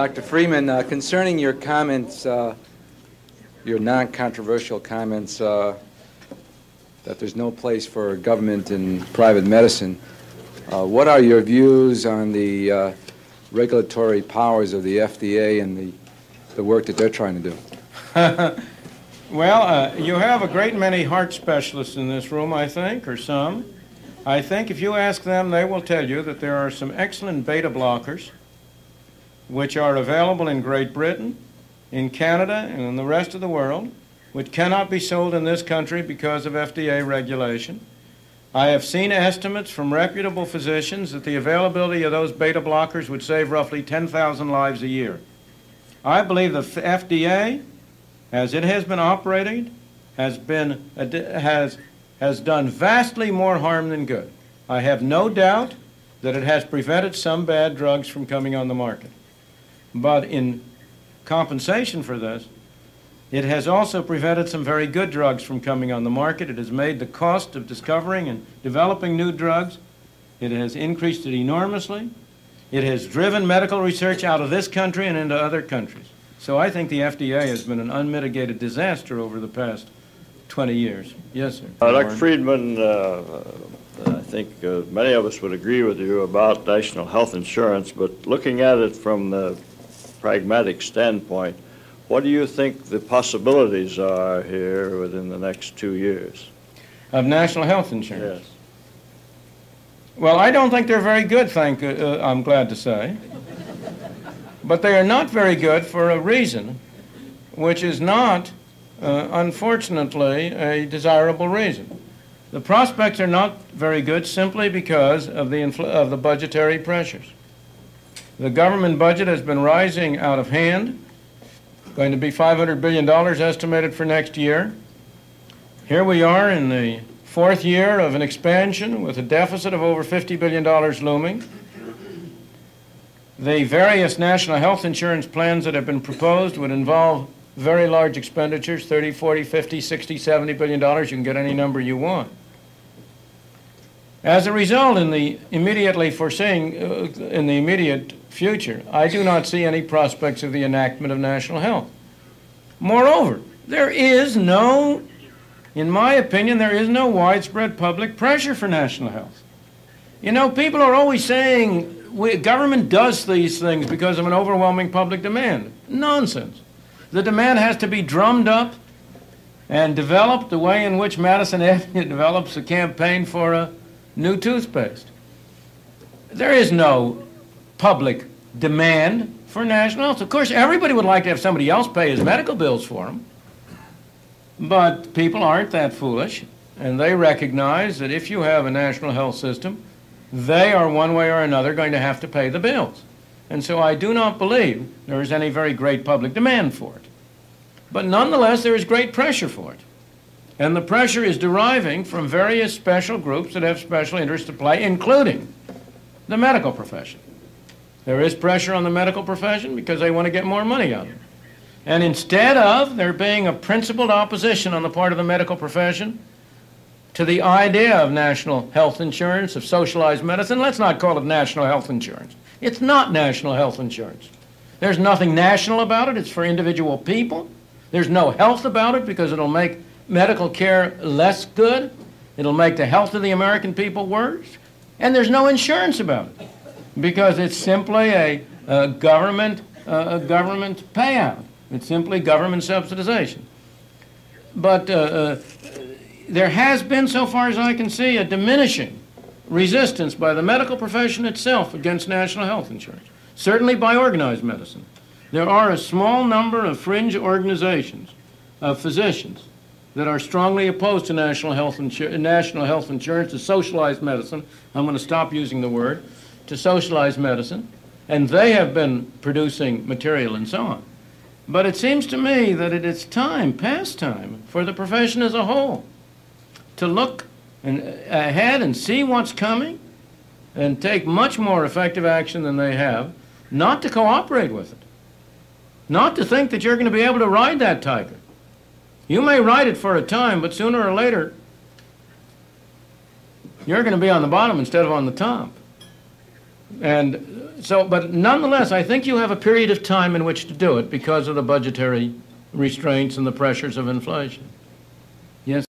Dr. Friedman, uh, concerning your comments, uh, your non-controversial comments uh, that there's no place for government in private medicine, uh, what are your views on the uh, regulatory powers of the FDA and the, the work that they're trying to do? well, uh, you have a great many heart specialists in this room, I think, or some. I think if you ask them, they will tell you that there are some excellent beta blockers which are available in Great Britain, in Canada, and in the rest of the world, which cannot be sold in this country because of FDA regulation. I have seen estimates from reputable physicians that the availability of those beta blockers would save roughly 10,000 lives a year. I believe the FDA, as it has been operating, has, been, has has done vastly more harm than good. I have no doubt that it has prevented some bad drugs from coming on the market. But in compensation for this, it has also prevented some very good drugs from coming on the market. It has made the cost of discovering and developing new drugs, it has increased it enormously. It has driven medical research out of this country and into other countries. So I think the FDA has been an unmitigated disaster over the past 20 years. Yes, sir. Uh, Dr. Friedman, uh, uh, I think uh, many of us would agree with you about national health insurance, but looking at it from the pragmatic standpoint, what do you think the possibilities are here within the next two years? Of national health insurance? Yes. Well, I don't think they're very good, thank, uh, I'm glad to say. but they are not very good for a reason, which is not uh, unfortunately, a desirable reason. The prospects are not very good simply because of the, of the budgetary pressures. The government budget has been rising out of hand, going to be $500 billion estimated for next year. Here we are in the fourth year of an expansion with a deficit of over $50 billion looming. The various national health insurance plans that have been proposed would involve very large expenditures 30, 40, 50, 60, 70 billion dollars. You can get any number you want. As a result, in the immediately foreseeing, uh, in the immediate future, I do not see any prospects of the enactment of national health. Moreover, there is no, in my opinion, there is no widespread public pressure for national health. You know, people are always saying we, government does these things because of an overwhelming public demand. Nonsense. The demand has to be drummed up and developed the way in which Madison Avenue develops a campaign for a new toothpaste. There is no public demand for national health. Of course, everybody would like to have somebody else pay his medical bills for him. But people aren't that foolish, and they recognize that if you have a national health system, they are one way or another going to have to pay the bills. And so I do not believe there is any very great public demand for it. But nonetheless, there is great pressure for it. And the pressure is deriving from various special groups that have special interests to play, including the medical profession. There is pressure on the medical profession because they want to get more money out of it. And instead of there being a principled opposition on the part of the medical profession to the idea of national health insurance, of socialized medicine, let's not call it national health insurance. It's not national health insurance. There's nothing national about it. It's for individual people. There's no health about it because it'll make medical care less good. It'll make the health of the American people worse. And there's no insurance about it because it's simply a, a government, a government payout. It's simply government subsidization. But uh, uh, there has been, so far as I can see, a diminishing resistance by the medical profession itself against national health insurance, certainly by organized medicine. There are a small number of fringe organizations of physicians that are strongly opposed to national health, national health insurance, to socialized medicine. I'm going to stop using the word, to socialize medicine. And they have been producing material and so on. But it seems to me that it is time, past time, for the profession as a whole to look and uh, ahead and see what's coming and take much more effective action than they have, not to cooperate with it, not to think that you're going to be able to ride that tiger. You may ride it for a time, but sooner or later, you're going to be on the bottom instead of on the top. And so, but nonetheless, I think you have a period of time in which to do it because of the budgetary restraints and the pressures of inflation.